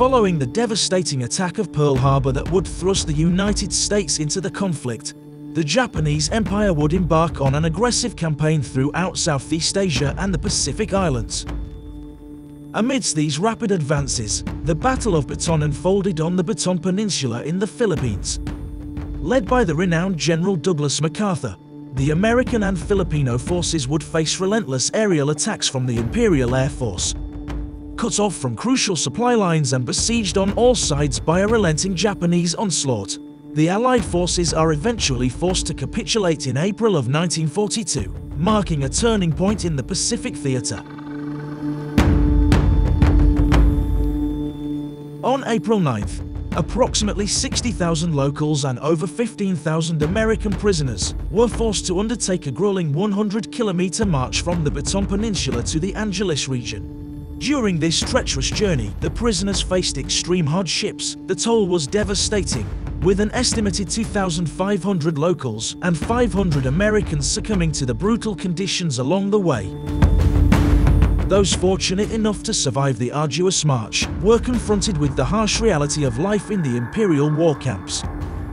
Following the devastating attack of Pearl Harbor that would thrust the United States into the conflict, the Japanese Empire would embark on an aggressive campaign throughout Southeast Asia and the Pacific Islands. Amidst these rapid advances, the Battle of Bataan unfolded on the Bataan Peninsula in the Philippines. Led by the renowned General Douglas MacArthur, the American and Filipino forces would face relentless aerial attacks from the Imperial Air Force. Cut off from crucial supply lines and besieged on all sides by a relenting Japanese onslaught, the Allied forces are eventually forced to capitulate in April of 1942, marking a turning point in the Pacific Theater. On April 9th, approximately 60,000 locals and over 15,000 American prisoners were forced to undertake a grueling 100-kilometer march from the Bataan Peninsula to the Angeles region. During this treacherous journey, the prisoners faced extreme hardships. The toll was devastating, with an estimated 2,500 locals and 500 Americans succumbing to the brutal conditions along the way. Those fortunate enough to survive the arduous march were confronted with the harsh reality of life in the Imperial war camps.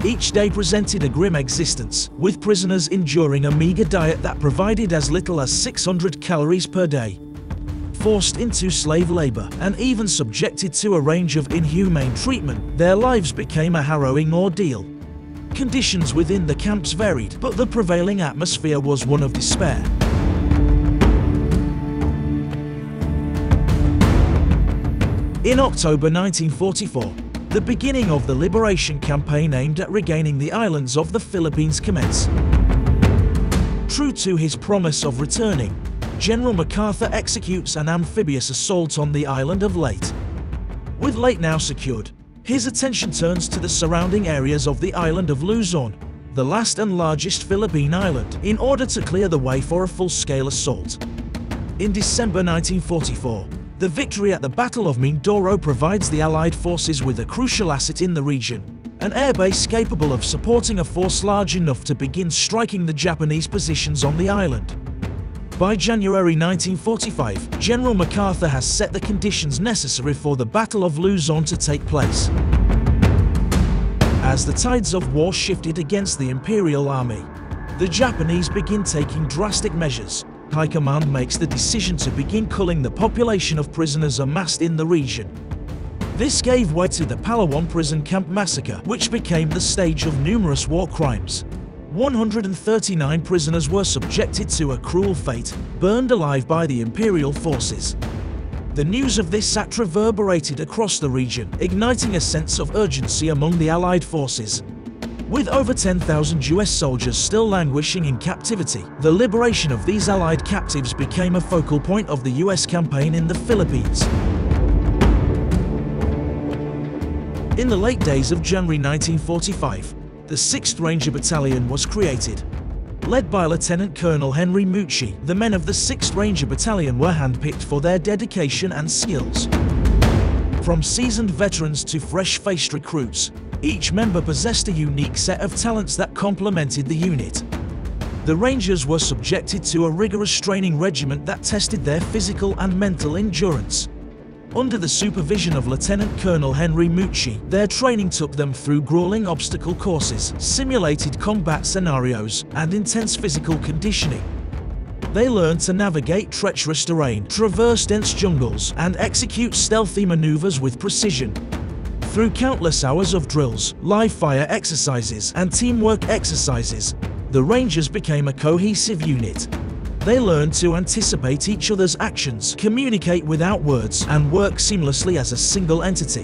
Each day presented a grim existence, with prisoners enduring a meager diet that provided as little as 600 calories per day. Forced into slave labor and even subjected to a range of inhumane treatment, their lives became a harrowing ordeal. Conditions within the camps varied, but the prevailing atmosphere was one of despair. In October 1944, the beginning of the liberation campaign aimed at regaining the islands of the Philippines commenced. True to his promise of returning, General MacArthur executes an amphibious assault on the island of Leyte. With Leyte now secured, his attention turns to the surrounding areas of the island of Luzon, the last and largest Philippine island, in order to clear the way for a full-scale assault. In December 1944, the victory at the Battle of Mindoro provides the Allied forces with a crucial asset in the region, an airbase capable of supporting a force large enough to begin striking the Japanese positions on the island. By January 1945, General MacArthur has set the conditions necessary for the Battle of Luzon to take place. As the tides of war shifted against the Imperial Army, the Japanese begin taking drastic measures, High Command makes the decision to begin culling the population of prisoners amassed in the region. This gave way to the Palawan prison camp massacre, which became the stage of numerous war crimes. 139 prisoners were subjected to a cruel fate, burned alive by the Imperial forces. The news of this act reverberated across the region, igniting a sense of urgency among the Allied forces. With over 10,000 US soldiers still languishing in captivity, the liberation of these Allied captives became a focal point of the US campaign in the Philippines. In the late days of January 1945, the 6th Ranger Battalion was created. Led by Lieutenant Colonel Henry Mucci, the men of the 6th Ranger Battalion were handpicked for their dedication and skills. From seasoned veterans to fresh-faced recruits, each member possessed a unique set of talents that complemented the unit. The Rangers were subjected to a rigorous training regimen that tested their physical and mental endurance. Under the supervision of Lieutenant Colonel Henry Mucci, their training took them through grueling obstacle courses, simulated combat scenarios, and intense physical conditioning. They learned to navigate treacherous terrain, traverse dense jungles, and execute stealthy maneuvers with precision. Through countless hours of drills, live fire exercises, and teamwork exercises, the Rangers became a cohesive unit. They learn to anticipate each other's actions, communicate without words, and work seamlessly as a single entity.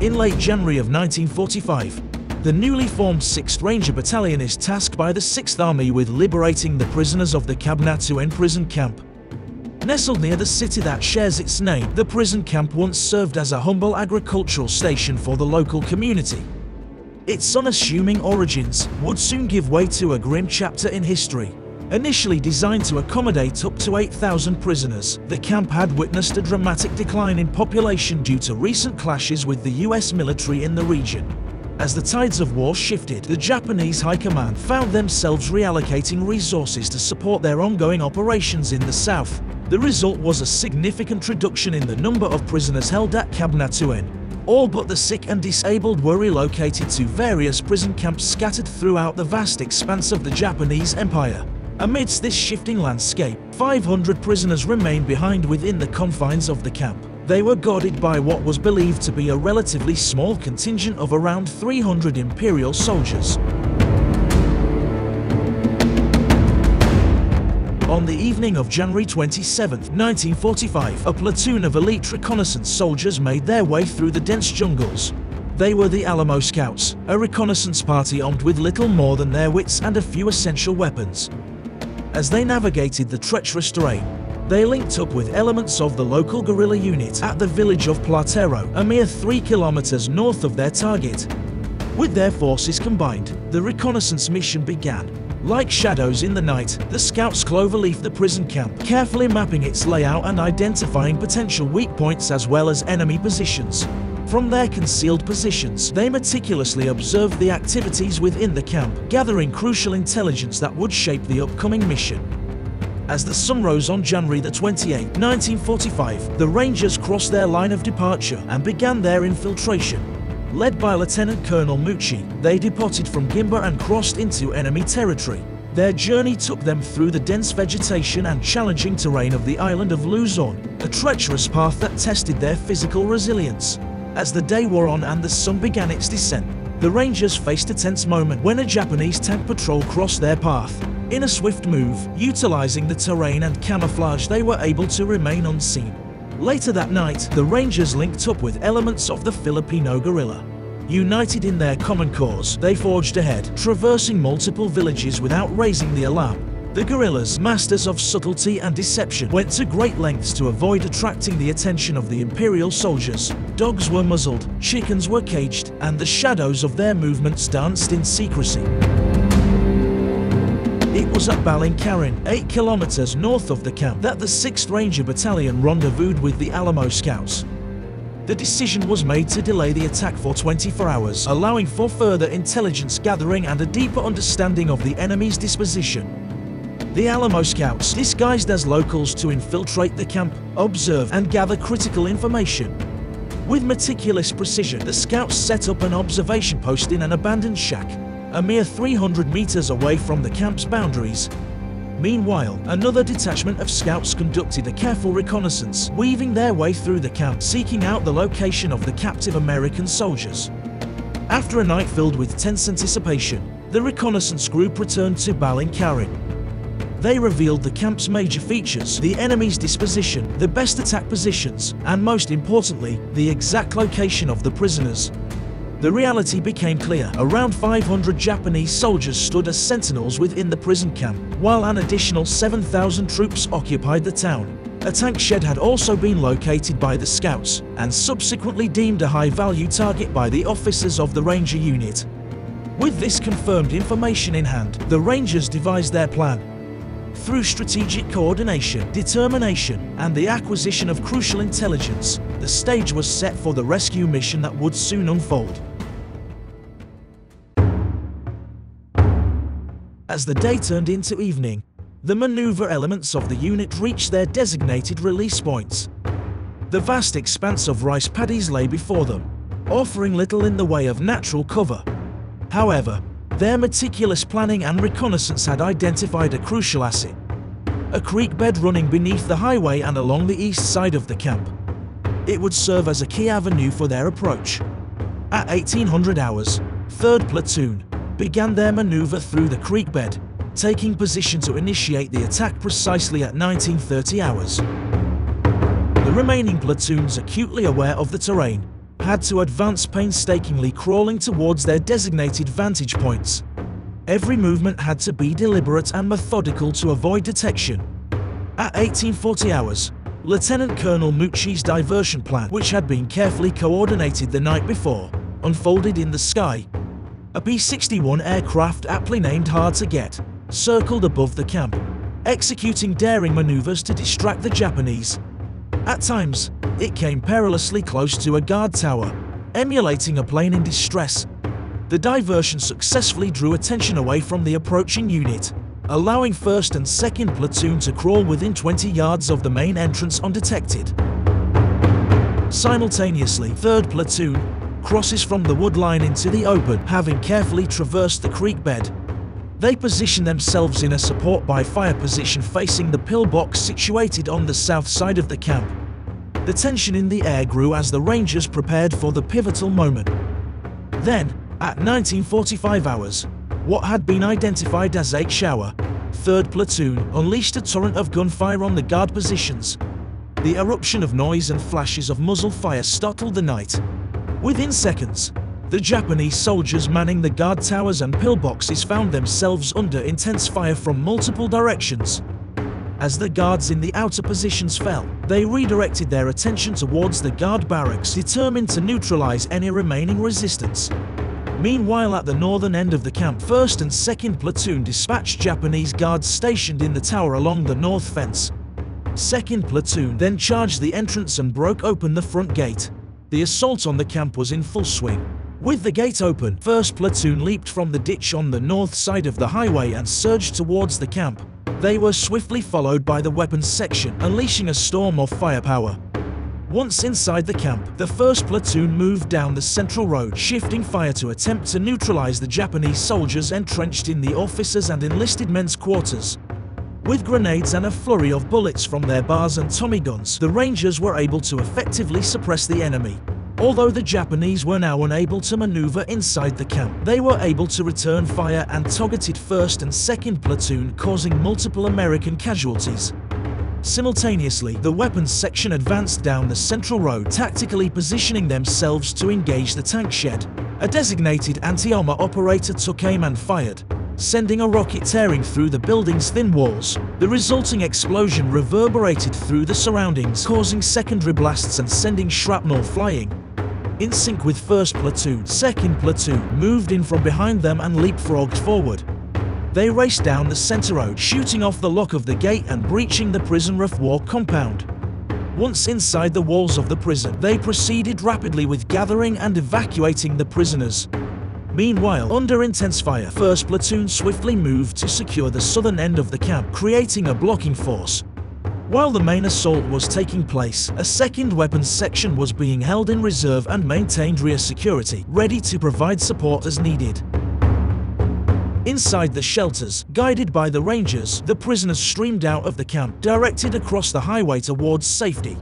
In late January of 1945, the newly formed 6th Ranger Battalion is tasked by the 6th Army with liberating the prisoners of the Cabanatuan prison camp. Nestled near the city that shares its name, the prison camp once served as a humble agricultural station for the local community. Its unassuming origins would soon give way to a grim chapter in history. Initially designed to accommodate up to 8,000 prisoners, the camp had witnessed a dramatic decline in population due to recent clashes with the US military in the region. As the tides of war shifted, the Japanese High Command found themselves reallocating resources to support their ongoing operations in the south. The result was a significant reduction in the number of prisoners held at Camp Natuen. All but the sick and disabled were relocated to various prison camps scattered throughout the vast expanse of the Japanese Empire. Amidst this shifting landscape, 500 prisoners remained behind within the confines of the camp. They were guarded by what was believed to be a relatively small contingent of around 300 Imperial soldiers. On the evening of January 27, 1945, a platoon of elite reconnaissance soldiers made their way through the dense jungles. They were the Alamo Scouts, a reconnaissance party armed with little more than their wits and a few essential weapons. As they navigated the treacherous terrain, they linked up with elements of the local guerrilla unit at the village of Platero, a mere three kilometers north of their target. With their forces combined, the reconnaissance mission began. Like shadows in the night, the scouts cloverleaf the prison camp, carefully mapping its layout and identifying potential weak points as well as enemy positions. From their concealed positions, they meticulously observed the activities within the camp, gathering crucial intelligence that would shape the upcoming mission. As the sun rose on January the 28, 1945, the Rangers crossed their line of departure and began their infiltration. Led by Lieutenant Colonel Mucci, they departed from Guimba and crossed into enemy territory. Their journey took them through the dense vegetation and challenging terrain of the island of Luzon, a treacherous path that tested their physical resilience. As the day wore on and the sun began its descent, the Rangers faced a tense moment when a Japanese tank patrol crossed their path. In a swift move, utilizing the terrain and camouflage, they were able to remain unseen. Later that night, the Rangers linked up with elements of the Filipino guerrilla. United in their common cause, they forged ahead, traversing multiple villages without raising the alarm. The guerrillas, masters of subtlety and deception, went to great lengths to avoid attracting the attention of the Imperial soldiers. Dogs were muzzled, chickens were caged, and the shadows of their movements danced in secrecy. Was at Balincarin, 8 kilometers north of the camp, that the 6th Ranger Battalion rendezvoused with the Alamo Scouts. The decision was made to delay the attack for 24 hours, allowing for further intelligence gathering and a deeper understanding of the enemy's disposition. The Alamo Scouts, disguised as locals to infiltrate the camp, observe and gather critical information. With meticulous precision, the scouts set up an observation post in an abandoned shack a mere 300 meters away from the camp's boundaries. Meanwhile, another detachment of scouts conducted a careful reconnaissance, weaving their way through the camp, seeking out the location of the captive American soldiers. After a night filled with tense anticipation, the reconnaissance group returned to Balincarin. They revealed the camp's major features, the enemy's disposition, the best attack positions, and most importantly, the exact location of the prisoners. The reality became clear. Around 500 Japanese soldiers stood as sentinels within the prison camp, while an additional 7,000 troops occupied the town. A tank shed had also been located by the scouts, and subsequently deemed a high-value target by the officers of the Ranger unit. With this confirmed information in hand, the Rangers devised their plan. Through strategic coordination, determination, and the acquisition of crucial intelligence, the stage was set for the rescue mission that would soon unfold. As the day turned into evening, the maneuver elements of the unit reached their designated release points. The vast expanse of rice paddies lay before them, offering little in the way of natural cover. However, their meticulous planning and reconnaissance had identified a crucial asset, a creek bed running beneath the highway and along the east side of the camp. It would serve as a key avenue for their approach. At 1800 hours, 3rd Platoon began their maneuver through the creek bed, taking position to initiate the attack precisely at 1930 hours. The remaining platoons, acutely aware of the terrain, had to advance painstakingly crawling towards their designated vantage points. Every movement had to be deliberate and methodical to avoid detection. At 1840 hours, Lieutenant Colonel Mucci's diversion plan, which had been carefully coordinated the night before, unfolded in the sky. A P-61 aircraft aptly named Hard to Get circled above the camp, executing daring maneuvers to distract the Japanese. At times, it came perilously close to a guard tower, emulating a plane in distress. The diversion successfully drew attention away from the approaching unit, allowing 1st and 2nd Platoon to crawl within 20 yards of the main entrance undetected. Simultaneously, 3rd Platoon crosses from the wood line into the open, having carefully traversed the creek bed. They position themselves in a support by fire position facing the pillbox situated on the south side of the camp. The tension in the air grew as the Rangers prepared for the pivotal moment. Then, at 1945 hours, what had been identified as H-hour, 3rd Platoon unleashed a torrent of gunfire on the guard positions. The eruption of noise and flashes of muzzle fire startled the night. Within seconds, the Japanese soldiers manning the guard towers and pillboxes found themselves under intense fire from multiple directions. As the guards in the outer positions fell, they redirected their attention towards the guard barracks determined to neutralize any remaining resistance. Meanwhile at the northern end of the camp, 1st and 2nd Platoon dispatched Japanese guards stationed in the tower along the north fence. 2nd Platoon then charged the entrance and broke open the front gate. The assault on the camp was in full swing. With the gate open, 1st Platoon leaped from the ditch on the north side of the highway and surged towards the camp. They were swiftly followed by the weapons section, unleashing a storm of firepower. Once inside the camp, the 1st Platoon moved down the central road, shifting fire to attempt to neutralize the Japanese soldiers entrenched in the officers' and enlisted men's quarters. With grenades and a flurry of bullets from their BARs and Tommy guns, the Rangers were able to effectively suppress the enemy. Although the Japanese were now unable to maneuver inside the camp, they were able to return fire and targeted 1st and 2nd Platoon causing multiple American casualties. Simultaneously, the weapons section advanced down the central road, tactically positioning themselves to engage the tank shed. A designated anti-armor operator took aim and fired, sending a rocket tearing through the building's thin walls. The resulting explosion reverberated through the surroundings, causing secondary blasts and sending shrapnel flying. In sync with 1st Platoon, 2nd Platoon moved in from behind them and leapfrogged forward. They raced down the center road, shooting off the lock of the gate and breaching the prison roof wall compound. Once inside the walls of the prison, they proceeded rapidly with gathering and evacuating the prisoners. Meanwhile, under intense fire, 1st Platoon swiftly moved to secure the southern end of the camp, creating a blocking force. While the main assault was taking place, a second weapons section was being held in reserve and maintained rear security, ready to provide support as needed. Inside the shelters, guided by the rangers, the prisoners streamed out of the camp, directed across the highway towards safety.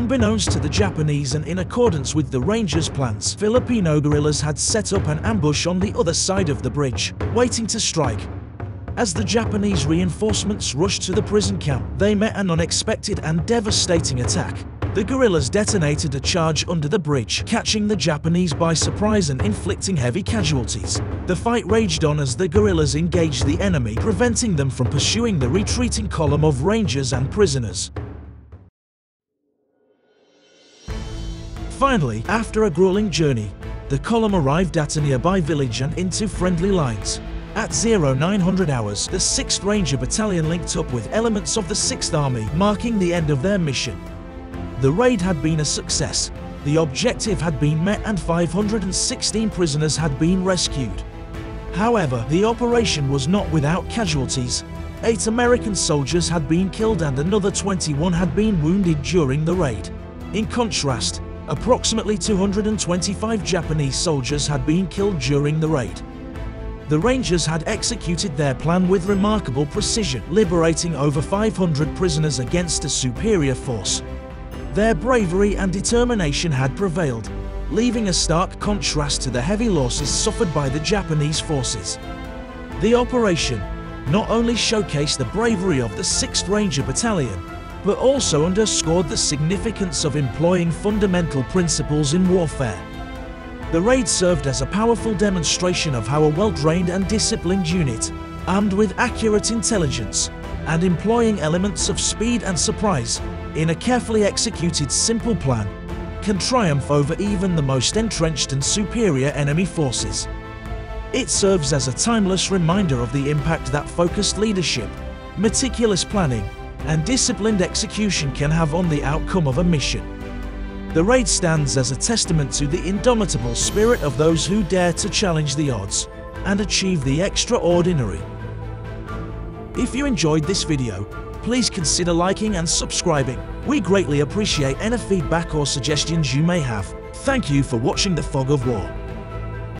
Unbeknownst to the Japanese and in accordance with the Rangers' plans, Filipino guerrillas had set up an ambush on the other side of the bridge, waiting to strike. As the Japanese reinforcements rushed to the prison camp, they met an unexpected and devastating attack. The guerrillas detonated a charge under the bridge, catching the Japanese by surprise and inflicting heavy casualties. The fight raged on as the guerrillas engaged the enemy, preventing them from pursuing the retreating column of rangers and prisoners. Finally, after a grueling journey, the column arrived at a nearby village and into friendly lines. At 0900 hours, the 6th Ranger Battalion linked up with elements of the 6th Army, marking the end of their mission. The raid had been a success. The objective had been met and 516 prisoners had been rescued. However, the operation was not without casualties. Eight American soldiers had been killed and another 21 had been wounded during the raid. In contrast, approximately 225 Japanese soldiers had been killed during the raid. The Rangers had executed their plan with remarkable precision, liberating over 500 prisoners against a superior force. Their bravery and determination had prevailed, leaving a stark contrast to the heavy losses suffered by the Japanese forces. The operation not only showcased the bravery of the 6th Ranger Battalion, but also underscored the significance of employing fundamental principles in warfare. The raid served as a powerful demonstration of how a well-trained and disciplined unit, armed with accurate intelligence and employing elements of speed and surprise in a carefully executed simple plan, can triumph over even the most entrenched and superior enemy forces. It serves as a timeless reminder of the impact that focused leadership meticulous planning, and disciplined execution can have on the outcome of a mission. The raid stands as a testament to the indomitable spirit of those who dare to challenge the odds and achieve the extraordinary. If you enjoyed this video, please consider liking and subscribing. We greatly appreciate any feedback or suggestions you may have. Thank you for watching The Fog of War.